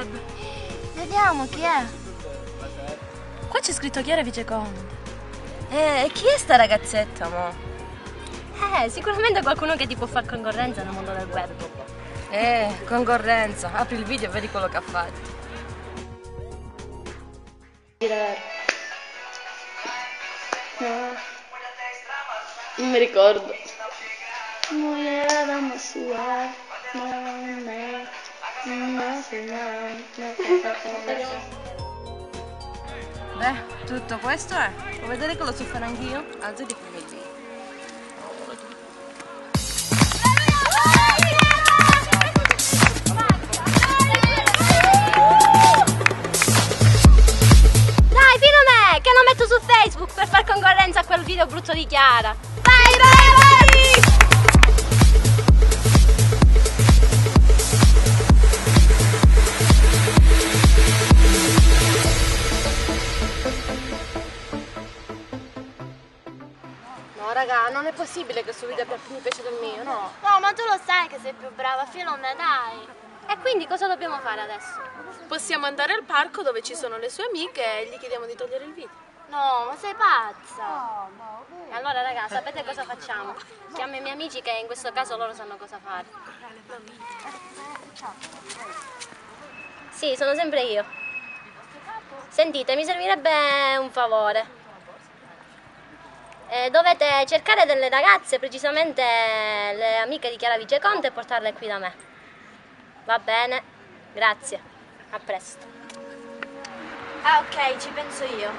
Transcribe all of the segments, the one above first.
web? Vediamo chi è. Qua c'è scritto Chiara Viceconte. Eh, e chi è sta ragazzetta, mo? Eh, sicuramente qualcuno che ti può fare concorrenza nel mondo del web. Eh, concorrenza. Apri il video e vedi quello che ha fatto. Non mi ricordo. Beh, tutto questo è. Vuoi vedere che lo so fare anch'io? Alzati prima lì. Dai, fino a me, che lo metto su Facebook per far concorrenza a quel video brutto di Chiara. No, raga, non è possibile che questo video abbia più piace del mio, no. No, ma tu lo sai che sei più brava, Filone, dai. E quindi cosa dobbiamo fare adesso? Possiamo andare al parco dove ci sono le sue amiche e gli chiediamo di togliere il video. No, ma sei pazza. Allora, raga, sapete cosa facciamo? Chiamo i miei amici che in questo caso loro sanno cosa fare. Sì, sono sempre io. Sentite, mi servirebbe un favore. Eh, dovete cercare delle ragazze, precisamente le amiche di Chiara Viceconte, e portarle qui da me. Va bene? Grazie. A presto. Ah, ok, ci penso io.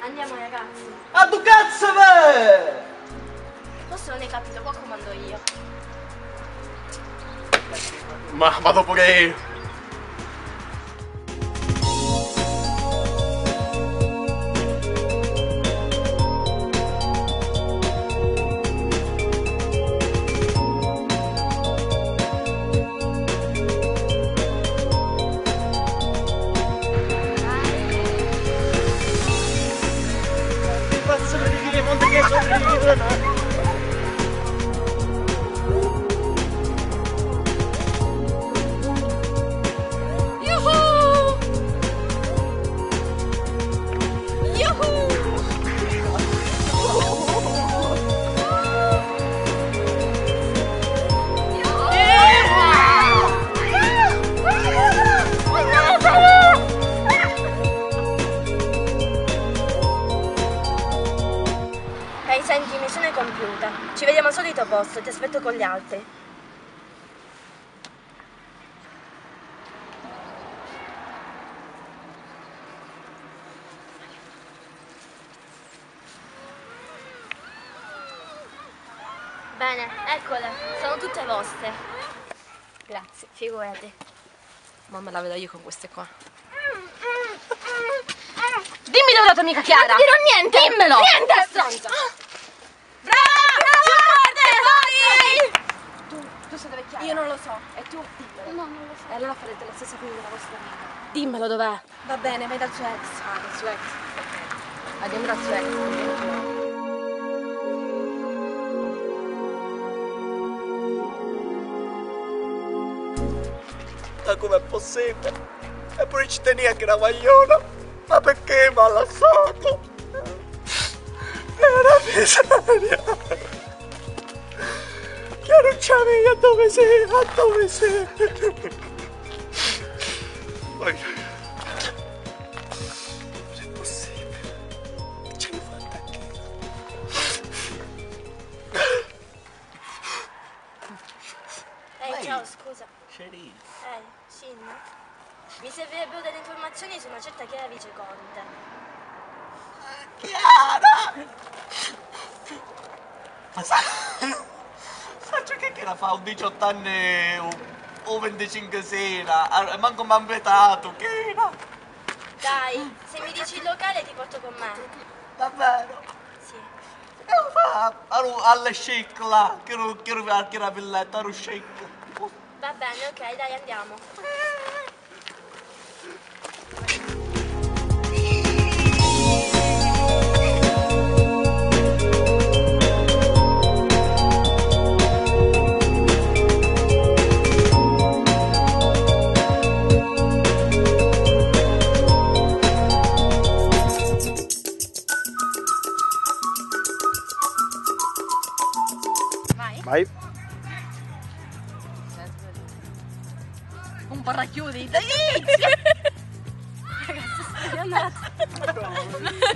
Andiamo ragazzi. A tu cazzo me! Forse non hai capito, qua comando io. Ma, ma dopo che... posto, ti aspetto con gli altri. Bene, eccole, sono tutte vostre. Grazie, figurati. Ma me la vedo io con queste qua. Dimmi dove è la tua amica Chiara! Non dirò niente! Dimmelo! Niente! Stronza! Tu sai dove è Chiara? Io non lo so. E tu? Dimmelo. No, non lo so. E allora farete la stessa fine della vostra vita. Dimmelo dov'è. Va bene, vai dal suo ex. Ah, dal suo ex. Ok. Andiamo dal suo ex. Ma com'è possibile? Eppure ci tenia anche la magliona. Ma perché mi ha lasciato? È una miseria. C'avevi a dove sei? A dove sei? Poi... Non è possibile. Ce l'ho fatta anche io. Ehi, ciao, scusa. Sherina. Ehi, Shin? Mi servirebbero delle informazioni su una certa Chiara Viceconte. Ma sa... Faccio che che la fa un 18 anni o, o 25 sera, Ah, manco mi ha invitato, che era? Dai, se mi dici il locale ti porto con me. Davvero? Sì. E lo fa alla shake là, che ero, che era shake. Va bene, ok, dai, andiamo. Vai. Un parracchiudi.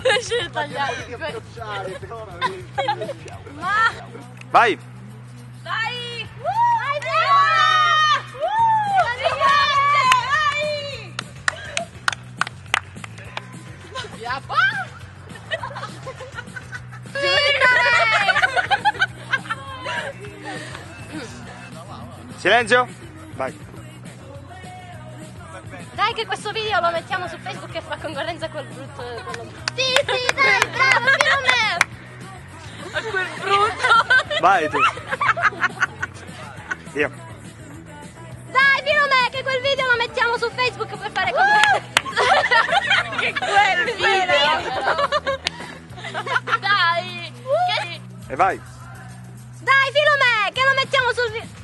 Riesci a tagliare. Vai. Silenzio. Vai. Dai che questo video lo mettiamo su Facebook e fa concorrenza a quel brutto... Quello... Sì, sì, dai, bravo, fino a me! A quel brutto. Vai tu. Io. Dai, fino a me, che quel video lo mettiamo su Facebook per fare concorrenza! che quel video. Dai! Che... E vai. Dai, filo me, che lo mettiamo sul video!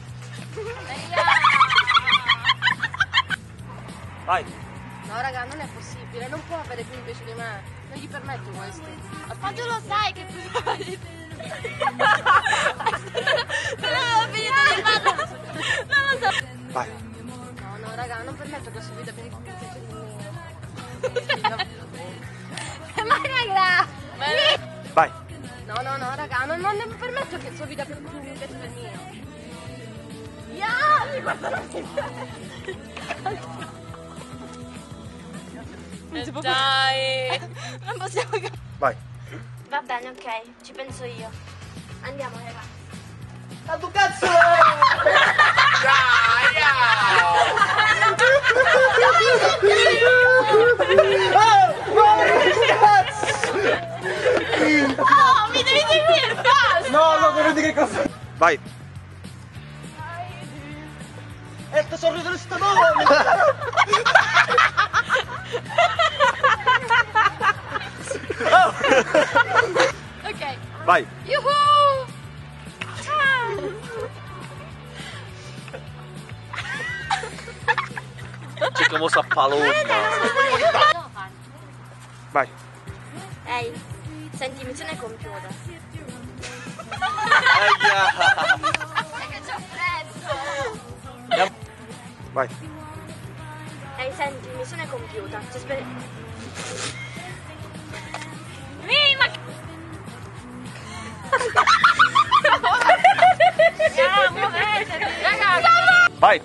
Vai. No, raga, non è possibile, non può avere più invece di me. Non gli permetto questo. Ma tu lo sai che tu fai? Vai. No, no, raga, non permetto questo video per il Ma raga! Vai. No, no, no, raga, non, non permetto che il suo video invece del mio. Ya, mi guarda la Dai. Non possiamo Vai. Va bene, ok, ci penso io. Andiamo, raga. Ma tu cazzo! Oh, mi devi seguire, basta. No, no, non vedi che cosa. Vai. È il tesoro dello stallone! Ok. Vai. Yuhu! C'è come sa paloma. Vai. Ehi, senti, missione compiuta. che Vai. Ehi, senti, missione compiuta. Ci speri... Vai.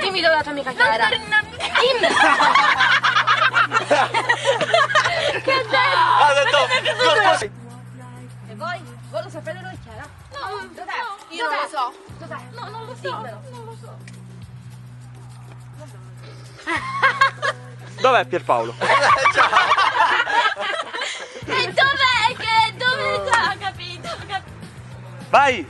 Dimmi dove la tua amica Chiara. Ha detto. E voi? Voi lo sapete dove è Chiara? No, Dov'è? Io non lo so. Dov'è? No, non lo so. Dimmelo. Dov'è Pierpaolo? E dov'è che... Dove sta? Capito? Capito? Vai.